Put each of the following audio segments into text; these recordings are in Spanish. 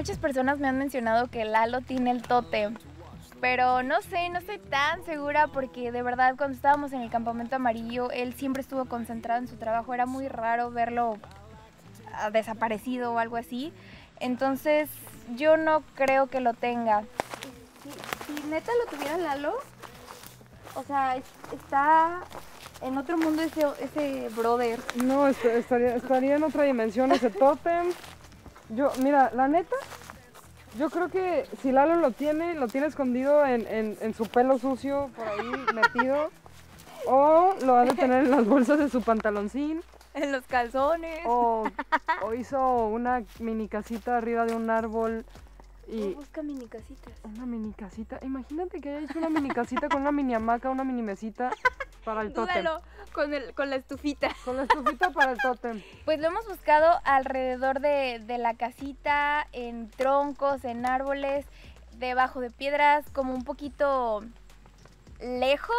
muchas personas me han mencionado que Lalo tiene el tótem. Pero no sé, no estoy tan segura porque de verdad cuando estábamos en el campamento amarillo, él siempre estuvo concentrado en su trabajo. Era muy raro verlo ah, desaparecido o algo así. Entonces yo no creo que lo tenga. Si, si neta lo tuviera Lalo, o sea, es- está en otro mundo ese, ese brother. No, est- estaría, estaría en otra dimensión ese tótem. Yo, mira, la neta, yo creo que si Lalo lo tiene, lo tiene escondido en, en- en su pelo sucio, por ahí metido. O lo ha de tener en las bolsas de su pantaloncín. En los calzones. O, o hizo una mini casita arriba de un árbol. Y Busca mini casitas. una mini casita. Imagínate que haya hecho una mini casita con una mini hamaca, una mini mesita para el tótem. Dúdalo con, el, con la estufita. Con la estufita para el tótem. Pues lo hemos buscado alrededor de, de la casita, en troncos, en árboles, debajo de piedras, como un poquito lejos,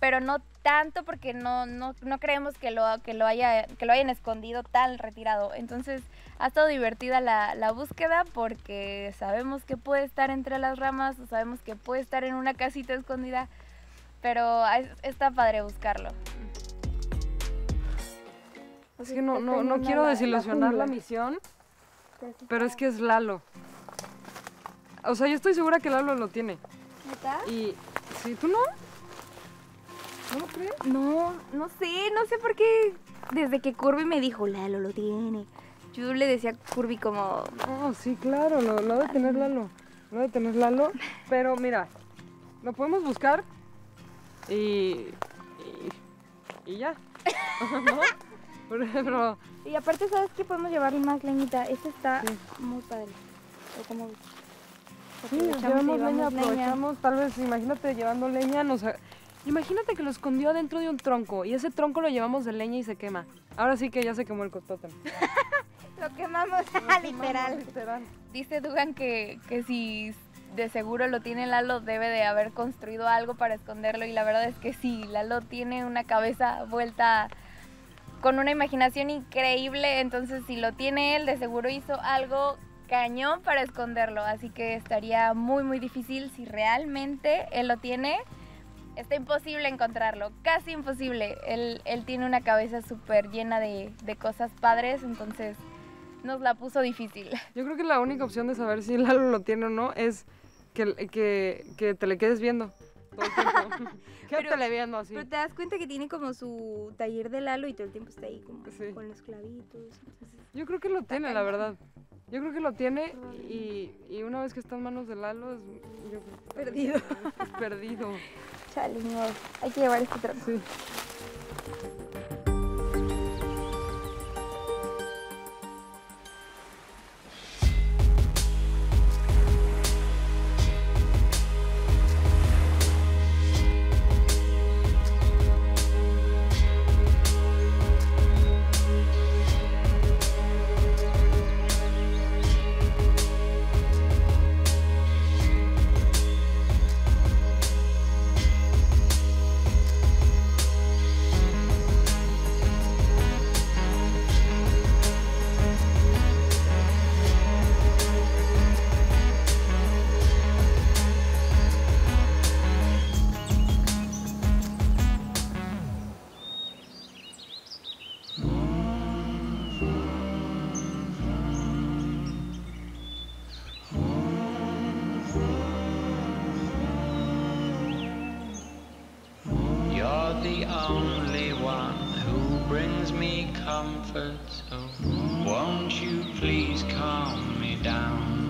pero no tanto porque no, no, no creemos que lo, que, lo haya, que lo hayan escondido tan retirado. Entonces ha estado divertida la, la búsqueda porque sabemos que puede estar entre las ramas o sabemos que puede estar en una casita escondida, pero es- está padre buscarlo. Es que no, no, no quiero desilusionar la misión, pero es que es Lalo. O sea, yo estoy segura que Lalo lo tiene. ¿Neta? Y si tú no, ¿no lo crees? No, no sé, no sé por qué. Desde que Curvy me dijo, Lalo lo tiene. Yo le decía a Curvy como, Oh, sí, claro, lo, lo ha de tener Lalo. Lo ha de tener Lalo. Pero mira, lo podemos buscar y. y, y ya. ¿No? Pero, Y aparte, ¿sabes qué? Podemos llevarle más leñita. Este está Sí. muy padre. ¿O cómo ves? Sí, Aprovechamos llevamos leña, llevamos leña. aprovechamos, tal vez, imagínate llevando leña, nos... Imagínate que lo escondió dentro de un tronco y ese tronco lo llevamos de leña y se quema. Ahora sí que ya se quemó el cotótem. Lo quemamos, literal. Literal. dice Dugan que, que si de seguro lo tiene Lalo, debe de haber construido algo para esconderlo. Y la verdad es que sí, Lalo tiene una cabeza vuelta con una imaginación increíble. Entonces, si lo tiene él, de seguro hizo algo cañón para esconderlo. Así que estaría muy, muy difícil si realmente él lo tiene. Está imposible encontrarlo, casi imposible. Él, él tiene una cabeza súper llena de, de cosas padres, entonces nos la puso difícil. Yo creo que la única opción de saber si Lalo lo tiene o no es que, que, que te le quedes viendo todo el tiempo. Quédatele viendo así. Pero te das cuenta que tiene como su taller de Lalo y todo el tiempo está ahí como Sí. con los clavitos. entonces- Yo creo que lo tiene, la verdad. Yo creo que lo tiene y, y una vez que está en manos de Lalo es... yo Perdido. Es perdido. Chale, modo. Hay que llevar este tronco. Sí. You please calm me down?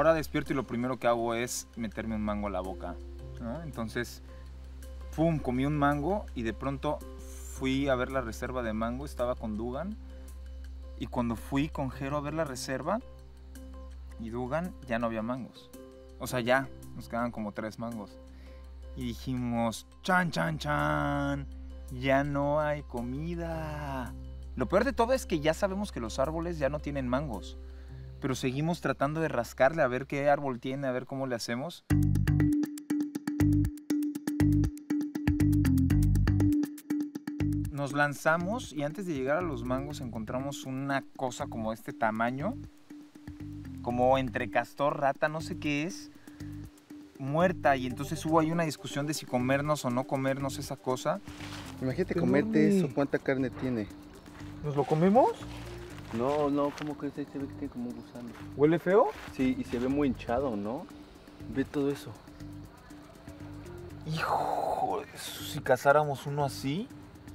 Ahora despierto y lo primero que hago es meterme un mango a la boca. Entonces, pum, comí un mango y de pronto fui a ver la reserva de mango, estaba con Dugan. Y cuando fui con Jero a ver la reserva y Dugan, ya no había mangos. O sea, ya, nos quedaban como tres mangos. Y dijimos, chan, chan, chan, ya no hay comida. Lo peor de todo es que ya sabemos que los árboles ya no tienen mangos. Pero seguimos tratando de rascarle a ver qué árbol tiene, a ver cómo le hacemos. Nos lanzamos y antes de llegar a los mangos encontramos una cosa como este tamaño, como entre castor, rata, no sé qué es, muerta. Y entonces hubo ahí una discusión de si comernos o no comernos esa cosa. Imagínate comerte eso, ¿cuánta carne tiene? ¿Nos lo comemos? No, no, ¿cómo crees? Ahí se ve que tiene como un gusano. ¿Huele feo? Sí, y se ve muy hinchado, ¿no? Ve todo eso. Hijo, si cazáramos uno así.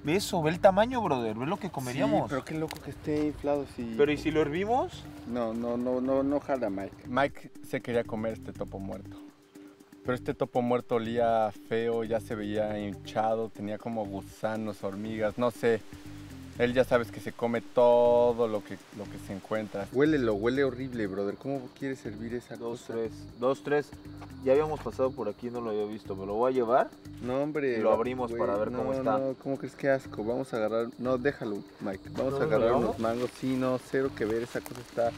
Ve eso, ve el tamaño, brother, ve lo que comeríamos. Sí, pero qué loco que esté inflado si... Pero ¿y si lo hervimos? No, no, no, no, no jala Mike. Mike se quería comer este topo muerto. Pero este topo muerto olía feo, ya se veía hinchado, tenía como gusanos, hormigas, no sé. Él ya sabes que se come todo lo que, lo que se encuentra. Huélelo, huele horrible, brother. ¿Cómo quieres servir esa Dos, cosa? tres. Dos, tres. Ya habíamos pasado por aquí, no lo había visto. ¿Me lo voy a llevar? No, hombre. Y lo abrimos para ver cómo no, está. No, ¿cómo crees que asco? Vamos a agarrar. No, déjalo, Mike. Vamos ¿No a agarrar unos mangos. Sí, no, cero que ver. Esa cosa está.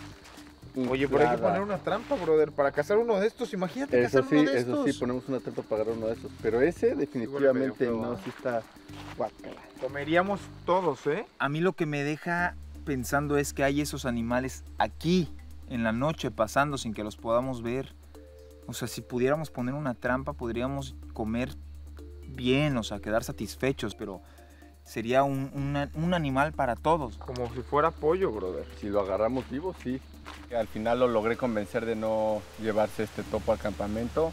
Oye, pero hay que poner una trampa, brother, para cazar uno de estos. Imagínate Eso cazar sí, uno de eso estos. sí, ponemos una trampa para agarrar uno de esos. Pero ese, definitivamente feo, no, sí está. Guácala. Comeríamos todos, ¿eh? A mí lo que me deja pensando es que hay esos animales aquí, en la noche, pasando sin que los podamos ver. O sea, si pudiéramos poner una trampa, podríamos comer bien, o sea, quedar satisfechos, pero sería un, un animal para todos. Como si fuera pollo, brother. Si lo agarramos vivo, sí. Al final lo logré convencer de no llevarse este topo al campamento.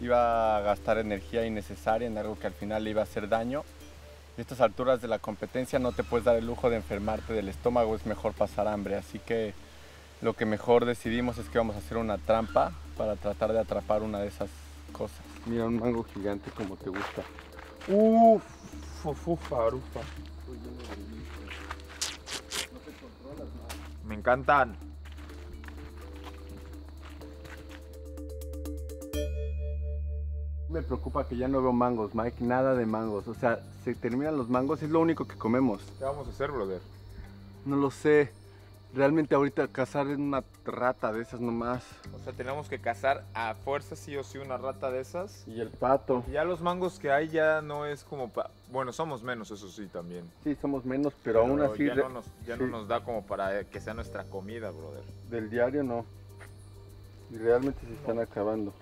Iba a gastar energía innecesaria en algo que al final le iba a hacer daño. Y a estas alturas de la competencia no te puedes dar el lujo de enfermarte del estómago, es mejor pasar hambre. Así que lo que mejor decidimos es que vamos a hacer una trampa para tratar de atrapar una de esas cosas. Mira, un mango gigante como te gusta. Uf, fufa, ufa. Me encantan. Me preocupa que ya no veo mangos, Mike, nada de mangos. O sea, se terminan los mangos, es lo único que comemos. ¿Qué vamos a hacer, brother? No lo sé. Realmente ahorita cazar una rata de esas nomás. O sea, tenemos que cazar a fuerza sí o sí una rata de esas. Y el pato. Ya los mangos que hay ya no es como pa- Bueno, somos menos, eso sí, también. Sí, somos menos, pero, aún así ya, no nos, ya sí. no nos da como para que sea nuestra comida, brother. del diario no. Y realmente se están acabando.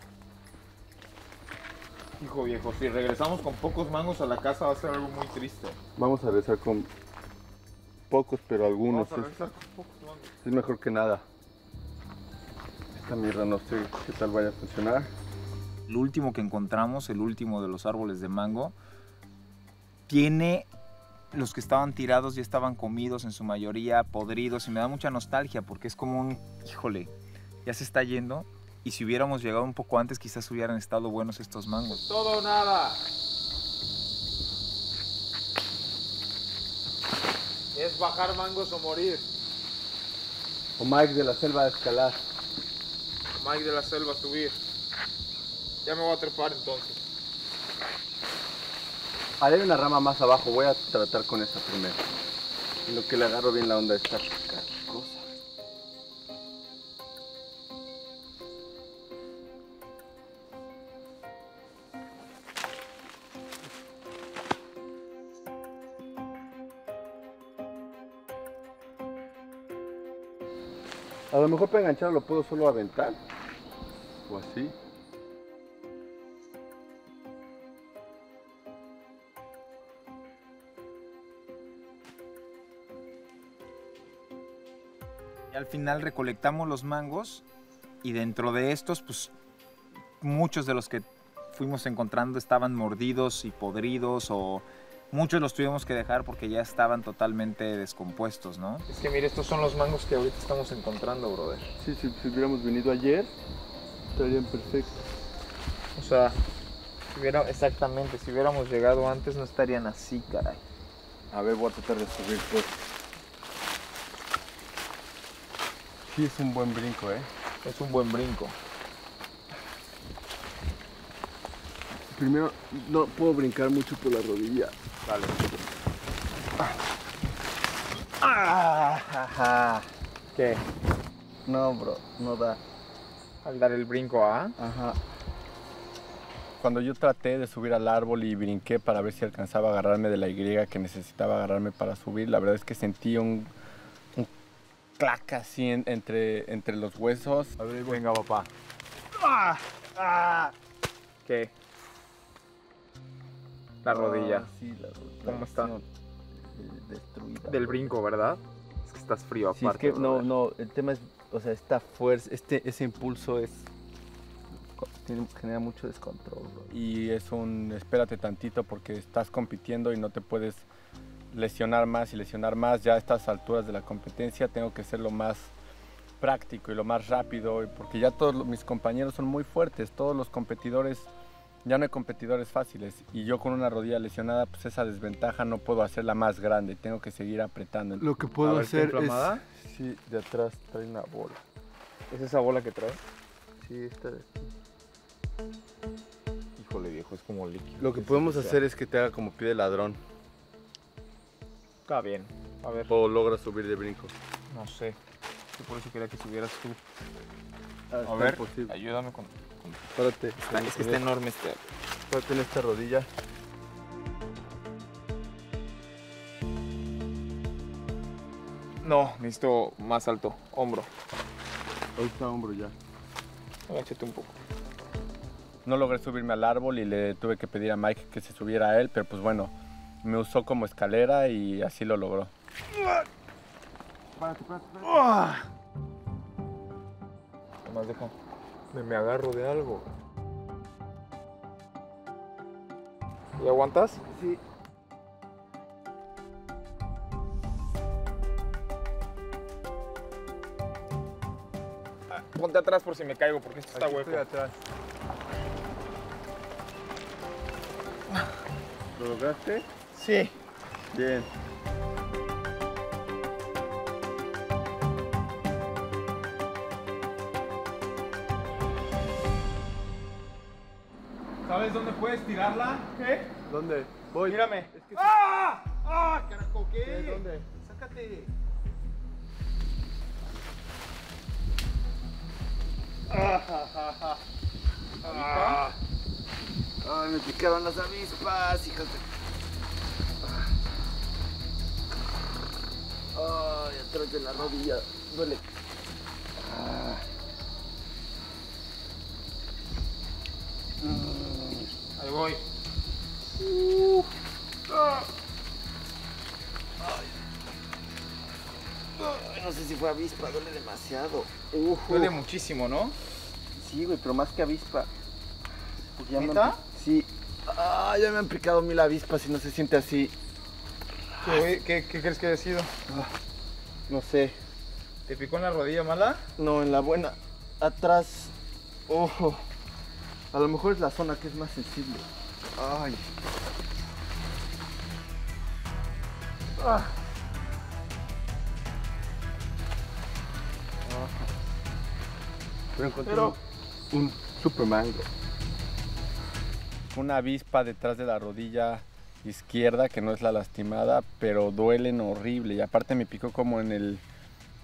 Hijo viejo, si regresamos con pocos mangos a la casa va a ser algo muy triste. Vamos a regresar con pocos, pero algunos. Vamos a Es, es mejor que nada. Esta mierda no sé qué tal vaya a funcionar. El último que encontramos, el último de los árboles de mango, tiene los que estaban tirados ya estaban comidos en su mayoría, podridos y me da mucha nostalgia porque es como un, híjole, ya se está yendo y si hubiéramos llegado un poco antes quizás hubieran estado buenos estos mangos. Todo o nada. Es bajar mangos o morir. O Mike de la selva de escalar. Mike de la selva subir. Ya me voy a trepar entonces. Haré una rama más abajo, voy a tratar con esa primero. En lo que le agarro bien la onda a lo mejor para enganchar lo puedo solo aventar. O así. Y al final recolectamos los mangos y dentro de estos, pues muchos de los que fuimos encontrando estaban mordidos y podridos o Muchos los tuvimos que dejar porque ya estaban totalmente descompuestos, ¿no? Es que mire, estos son los mangos que ahorita estamos encontrando, brother. Sí, si, si hubiéramos venido ayer, estarían perfectos. O sea, si hubiera, exactamente, si hubiéramos llegado antes no estarían así, caray. A ver, voy a tratar de subir pues. Sí, es un buen brinco, ¿eh? Es un buen brinco. Primero, no puedo brincar mucho por la rodilla. Vale. Ajá. ¿Qué? No, bro, no da. Al dar el brinco, ¿ah? Ajá. Cuando yo traté de subir al árbol y brinqué para ver si alcanzaba a agarrarme de la Y que necesitaba agarrarme para subir, la verdad es que sentí un, un clac así en- entre, entre los huesos. A ver, Venga, papá. ¡Ah! ¡Ah! ¿Qué? La rodilla. Ah, sí, la rodilla. ¿Cómo está? No, Destruida. Del brinco, ¿verdad? Es que estás frío Sí, es aparte. que no, no, el tema es, o sea, esta fuerza, este, ese impulso es, tiene- genera mucho descontrol. bro. Y es un, espérate tantito porque estás compitiendo y no te puedes lesionar más y lesionar más. Ya a estas alturas de la competencia tengo que ser lo más práctico y lo más rápido, y porque ya todos los- mis compañeros son muy fuertes, todos los competidores, ya no hay competidores fáciles, y yo con una rodilla lesionada, pues esa desventaja no puedo hacerla más grande, tengo que seguir apretando. Lo que puedo A ver, ¿está hacer es-? Sí, de atrás trae una bola. ¿Es esa bola que trae? Sí, esta de aquí. Híjole, viejo, es como líquido. Lo que podemos hacer es que te haga como pie de ladrón, Está bien. A ver, o logras subir de brinco. no sé. Yo por eso quería que subieras tú. Ah, A ver, ayúdame con... Espérate, Está- es que está enorme este... espérate en esta rodilla. No, necesito más alto. Hombro. Ahí está hombro ya. Agáchate un poco. No logré subirme al árbol y le tuve que pedir a Mike que se subiera a él, pero pues bueno, me usó como escalera y así lo logró. Nomás deja. Me, me agarro de algo. ¿Y aguantas? Sí. Ponte atrás por si me caigo, porque esto está hueco. atrás. ¿Lo lograste? Sí. Bien. ¿Sabes dónde puedes tirarla? ¿Qué? ¿Dónde? Voy. Mírame. Es que- ¡Ah! ¡Ah, carajo! ¿Qué? ¿Qué? ¿Dónde? Sácate. Ah. Ay, me picaron las avispas, hijas de... Ay, atrás de la rodilla, duele. Ahí voy. Ay, no sé si fue avispa, duele demasiado. Duele muchísimo, ¿no? Sí, güey, pero más que avispa. Porque ya me han Sí. Ah, ya me han picado mil avispas y no se siente así. ¿Qué, qué, qué crees que haya sido? No sé. ¿Te picó en la rodilla mala? No, en la buena. Atrás. Ojo. A lo mejor es la zona que es más sensible. Ay. Ah. Pero encontré un, un super mango. Una avispa detrás de la rodilla izquierda, que no es la lastimada, pero duelen horrible. Y aparte me picó como en el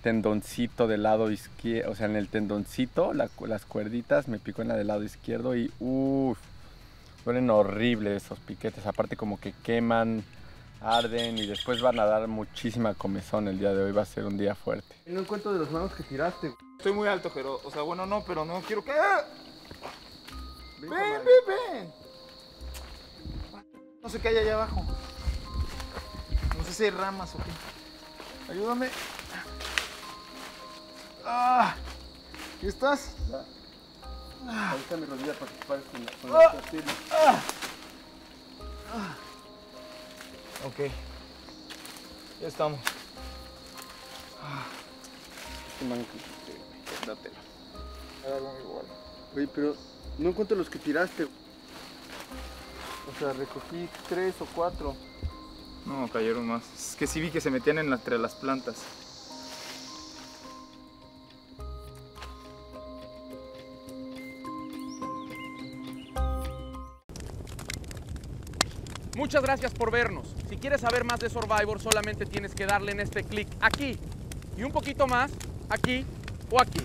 tendoncito del lado izquierdo, o sea, en el tendoncito, la las cuerditas, me picó en la del lado izquierdo y uff, duelen horrible esos piquetes. Aparte como que queman, arden y después van a dar muchísima comezón el día de hoy. Va a ser un día fuerte. No encuentro de los manos que tiraste. Estoy muy alto, pero, o sea, bueno, no, pero no quiero que... ¡Ven, ven, ven! No sé qué hay allá abajo. No sé si hay ramas o qué. Ayúdame. Ah, ¿Qué estás? Ahí está mi rodilla para que pares con la, con Ah. la pierna. Ok. Ya estamos. Este. Dátelo. Hay algo igual. Oye, pero no encuentro los que tiraste. O sea, recogí tres o cuatro. No, cayeron más. Es que sí vi que se metían entre las plantas. Muchas gracias por vernos. Si quieres saber más de Survivor, solamente tienes que darle en este clic aquí. Y un poquito más, aquí o aquí.